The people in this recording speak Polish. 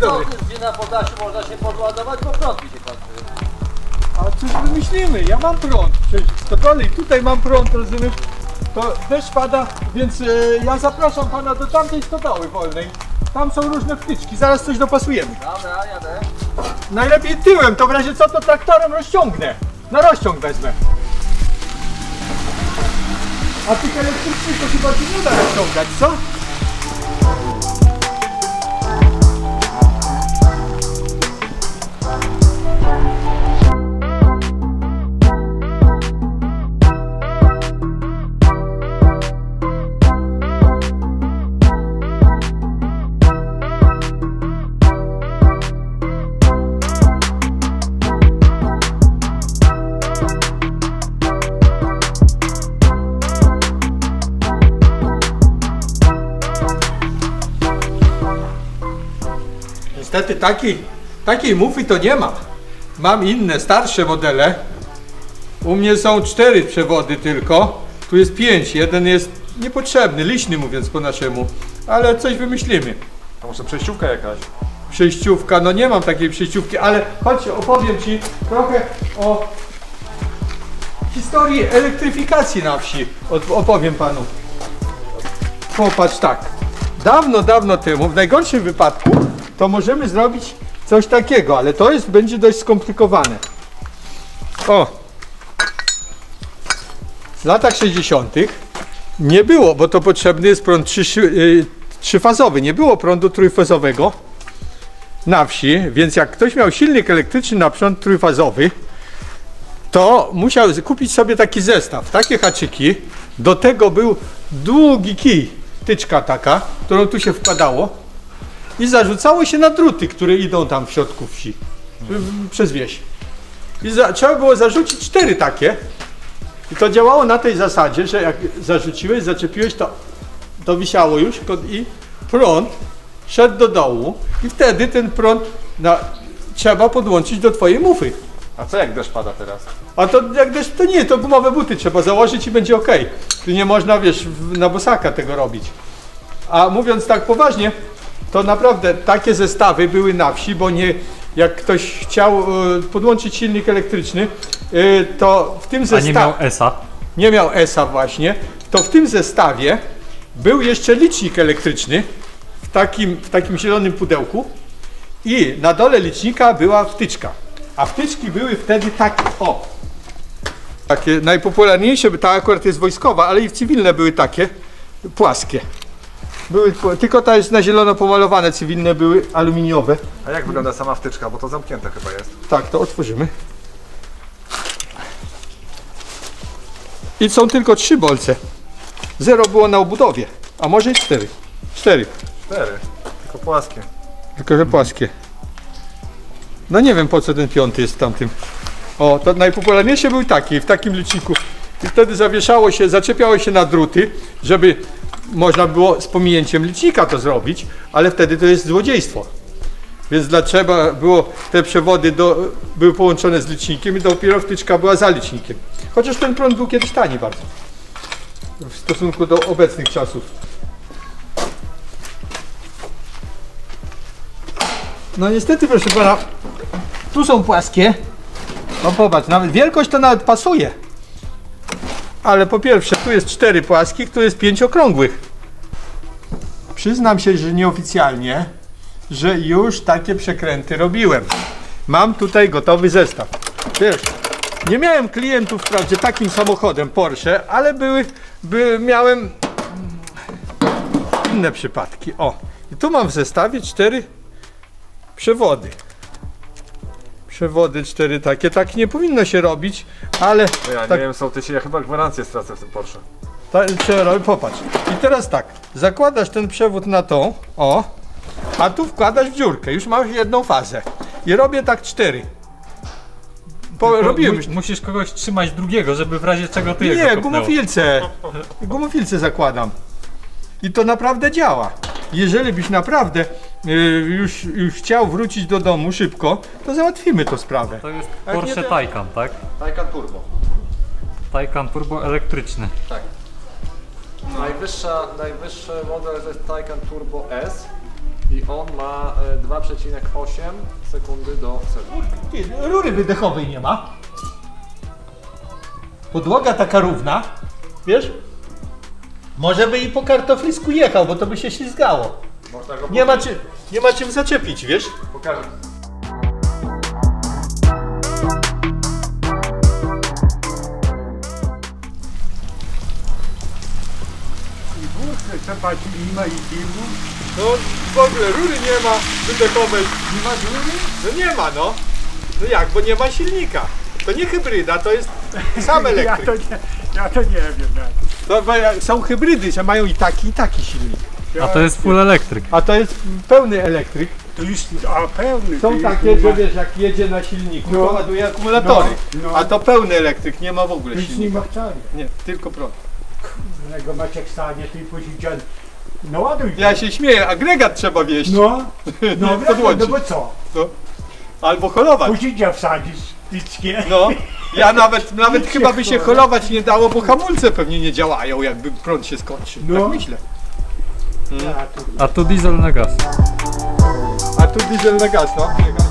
Dzień dobry. gdzie na Podlasiu można się podładować, bo prąd mi się kończy. A cóż wymyślimy? Ja mam prąd. Przecież w stodole i tutaj mam prąd, rozumiesz? To deszcz pada, więc e, ja zapraszam pana do tamtej stodoły wolnej. Tam są różne wtyczki, zaraz coś dopasujemy. Dobra, jadę. Najlepiej tyłem, to w razie co to traktorem rozciągnę. Na rozciąg wezmę. A tych elektrycznych to chyba ci nie da rozciągać, co? Niestety takiej, takiej mufy to nie ma. Mam inne, starsze modele. U mnie są cztery przewody tylko. Tu jest pięć. Jeden jest niepotrzebny, liśny mówiąc po naszemu. Ale coś wymyślimy. To może przejściówka jakaś. Przejściówka, no nie mam takiej przejściówki, ale chodź opowiem Ci trochę o historii elektryfikacji na wsi. Opowiem Panu. Popatrz tak. Dawno, dawno temu, w najgorszym wypadku, to możemy zrobić coś takiego, ale to jest, będzie dość skomplikowane. O! W latach 60. nie było, bo to potrzebny jest prąd trzy, y, trzyfazowy, nie było prądu trójfazowego na wsi, więc jak ktoś miał silnik elektryczny na prąd trójfazowy, to musiał kupić sobie taki zestaw, takie haczyki. Do tego był długi kij, tyczka taka, którą tu się wkładało i zarzucało się na druty, które idą tam w środku wsi, w- przez wieś. I za, trzeba było zarzucić cztery takie. I to działało na tej zasadzie, że jak zarzuciłeś, zaczepiłeś, to, to wisiało już i prąd szedł do dołu i wtedy ten prąd na, trzeba podłączyć do twojej mufy. A co jak deszcz pada teraz? A to jak deszcz, to nie, to gumowe buty trzeba założyć i będzie ok. Tu nie można, wiesz, na bosaka tego robić. A mówiąc tak poważnie, to naprawdę takie zestawy były na wsi, bo nie, jak ktoś chciał e, podłączyć silnik elektryczny, e, to w tym A zestawie nie miał ESA? nie miał ESA właśnie, to w tym zestawie był jeszcze licznik elektryczny w takim, w takim zielonym pudełku i na dole licznika była wtyczka. A wtyczki były wtedy takie, o, takie najpopularniejsze, ta akurat jest wojskowa, ale i cywilne były takie, płaskie. Były, tylko ta jest na zielono pomalowane, cywilne były aluminiowe. A jak wygląda sama wtyczka? Bo to zamknięte chyba jest. Tak, to otworzymy. I są tylko trzy bolce. Zero było na obudowie, a może i cztery. Cztery, Cztery. Tylko płaskie. tylko że płaskie. No nie wiem po co ten piąty jest w tamtym. O, to najpopularniejszy był taki, w takim liczniku. I wtedy zawieszało się, zaczepiało się na druty, żeby można było z pominięciem licznika to zrobić, ale wtedy to jest złodziejstwo. Więc dlaczego było te przewody do, były połączone z licznikiem i dopiero wtyczka była za licznikiem. Chociaż ten prąd był kiedyś tani bardzo. W stosunku do obecnych czasów. No niestety proszę pana, tu są płaskie. No popatrz, nawet wielkość to nawet pasuje. Ale po pierwsze, tu jest cztery płaskich, tu jest pięć okrągłych. Przyznam się, że nieoficjalnie, że już takie przekręty robiłem. Mam tutaj gotowy zestaw. Wiesz, nie miałem klientów wprawdzie takim samochodem Porsche, ale były, by, miałem inne przypadki. O, i tu mam w zestawie cztery przewody. Przewody cztery takie, tak nie powinno się robić, ale To ja tak nie wiem, sołtysie, ja chyba gwarancję stracę w tym Porsche. ta, trzeba robić, popatrz. I teraz tak, zakładasz ten przewód na tą, o, a tu wkładasz w dziurkę, już masz jedną fazę. I robię tak cztery. Po, robiłem już. Mu- Musisz kogoś trzymać drugiego, żeby w razie czego ty Nie, gumofilce. Gumofilce zakładam. I to naprawdę działa. Jeżeli byś naprawdę już, już chciał wrócić do domu szybko, to załatwimy tę sprawę. To jest Jak nie, Porsche to- Taycan, tak? Taycan Turbo. Taycan turbo elektryczny. Najwyższa, najwyższy model to jest Taycan Turbo S. I on ma e, 2,8 sekundy do celu. Ty, Rury wydechowej nie ma. Podłoga taka równa, wiesz? Może by i po kartoflisku jechał, bo to by się ślizgało. Można go Nie ma, czy, nie ma czym zaczepić, wiesz? Pokażę. No w ogóle rury nie ma wydechowej. Nie ma rury? No nie ma, no. No jak, bo nie ma silnika. To nie hybryda, to jest sam Ja elektryk. to nie, ja to nie wiem. bo są hybrydy, że mają i taki, i taki silnik. A to jest full elektryk. A to jest pełny elektryk. To już a, pełny. to Są takie, że wiesz, jak jedzie na silniku, No. to ładuje akumulatory. No, no. A to pełny elektryk, nie ma w ogóle już nie silnika. ma wcale. Nie, tylko prąd. Tego Maciek stanie, ty posiedział. No ładuj. Ja się śmieję, agregat trzeba wieść. No, no, no, Podłączyć. no bo co? Albo holować. Posiedział wsadzić tyckie. No, ja nawet, nawet Nic chyba by się holować nie dało, bo hamulce pewnie nie działają, jakby prąd się skończył. No. Tak myślę. A tu diesel na gaz. A tu diesel na gaz, no?